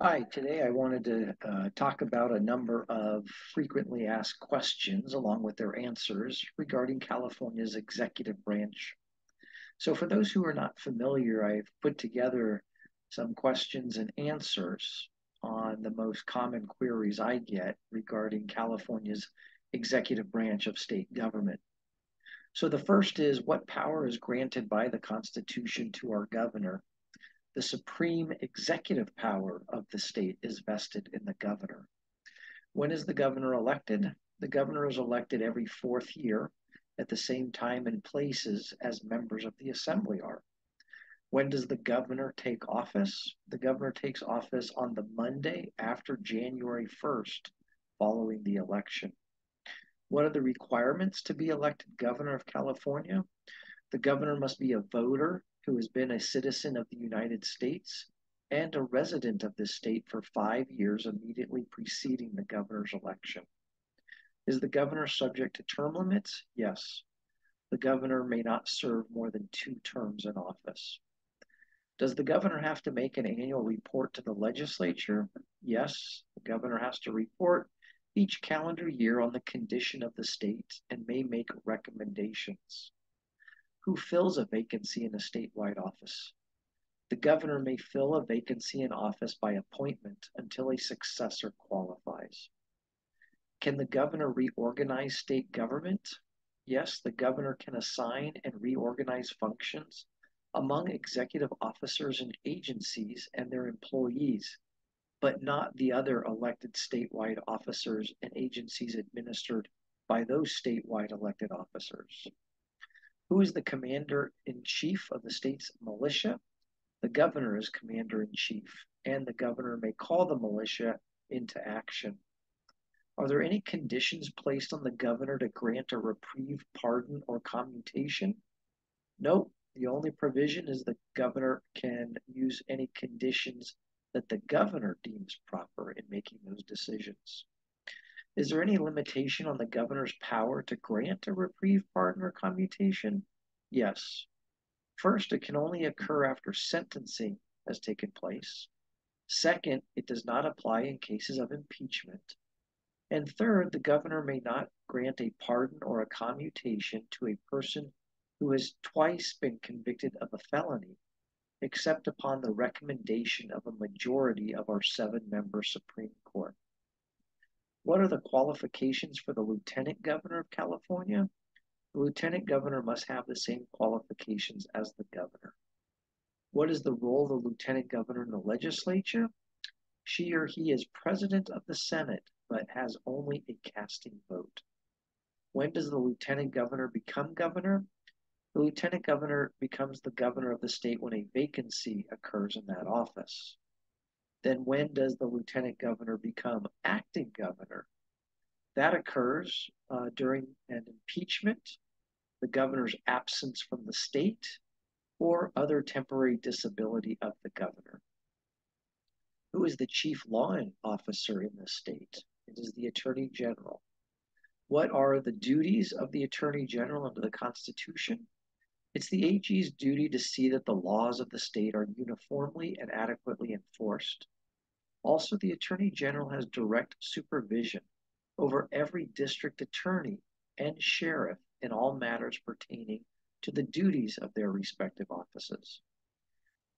Hi, today I wanted to uh, talk about a number of frequently asked questions along with their answers regarding California's executive branch. So, for those who are not familiar, I've put together some questions and answers on the most common queries I get regarding California's executive branch of state government. So, the first is what power is granted by the Constitution to our governor the supreme executive power of the state is vested in the governor. When is the governor elected? The governor is elected every fourth year at the same time and places as members of the assembly are. When does the governor take office? The governor takes office on the Monday after January 1st, following the election. What are the requirements to be elected governor of California? The governor must be a voter who has been a citizen of the United States and a resident of this state for five years immediately preceding the governor's election. Is the governor subject to term limits? Yes. The governor may not serve more than two terms in office. Does the governor have to make an annual report to the legislature? Yes, the governor has to report each calendar year on the condition of the state and may make recommendations who fills a vacancy in a statewide office. The governor may fill a vacancy in office by appointment until a successor qualifies. Can the governor reorganize state government? Yes, the governor can assign and reorganize functions among executive officers and agencies and their employees, but not the other elected statewide officers and agencies administered by those statewide elected officers. Who is the commander in chief of the state's militia? The governor is commander in chief, and the governor may call the militia into action. Are there any conditions placed on the governor to grant a reprieve, pardon, or commutation? Nope. The only provision is the governor can use any conditions that the governor deems proper in making those decisions. Is there any limitation on the governor's power to grant a reprieve, pardon, or commutation? Yes. First, it can only occur after sentencing has taken place. Second, it does not apply in cases of impeachment. And third, the governor may not grant a pardon or a commutation to a person who has twice been convicted of a felony, except upon the recommendation of a majority of our seven member Supreme Court. What are the qualifications for the lieutenant governor of California? The lieutenant governor must have the same qualifications as the governor. What is the role of the lieutenant governor in the legislature? She or he is president of the Senate, but has only a casting vote. When does the lieutenant governor become governor? The lieutenant governor becomes the governor of the state when a vacancy occurs in that office then when does the lieutenant governor become acting governor? That occurs uh, during an impeachment, the governor's absence from the state, or other temporary disability of the governor. Who is the chief law officer in the state? It is the attorney general. What are the duties of the attorney general under the Constitution? It's the AG's duty to see that the laws of the state are uniformly and adequately enforced. Also, the Attorney General has direct supervision over every district attorney and sheriff in all matters pertaining to the duties of their respective offices.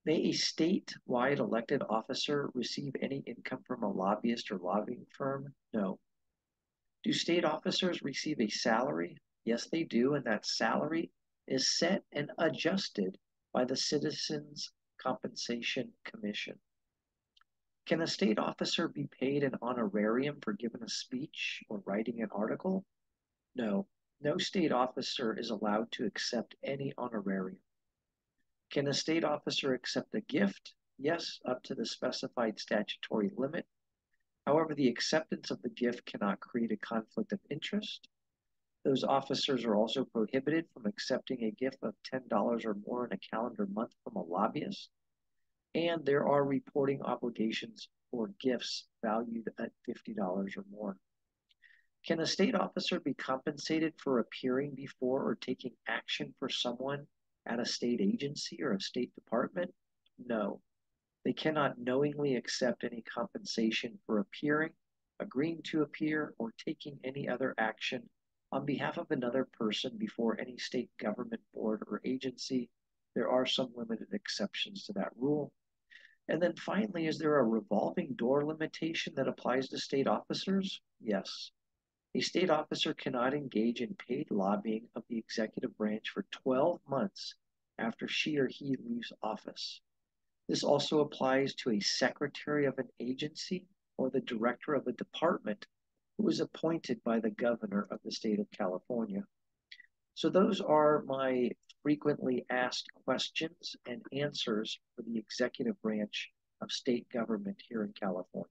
May a statewide elected officer receive any income from a lobbyist or lobbying firm? No. Do state officers receive a salary? Yes, they do, and that salary is set and adjusted by the Citizens Compensation Commission. Can a state officer be paid an honorarium for giving a speech or writing an article? No, no state officer is allowed to accept any honorarium. Can a state officer accept a gift? Yes, up to the specified statutory limit. However, the acceptance of the gift cannot create a conflict of interest those officers are also prohibited from accepting a gift of $10 or more in a calendar month from a lobbyist. And there are reporting obligations for gifts valued at $50 or more. Can a state officer be compensated for appearing before or taking action for someone at a state agency or a state department? No. They cannot knowingly accept any compensation for appearing, agreeing to appear, or taking any other action on behalf of another person before any state government board or agency. There are some limited exceptions to that rule. And then finally, is there a revolving door limitation that applies to state officers? Yes. A state officer cannot engage in paid lobbying of the executive branch for 12 months after she or he leaves office. This also applies to a secretary of an agency or the director of a department who is appointed by the governor of the state of California. So those are my frequently asked questions and answers for the executive branch of state government here in California.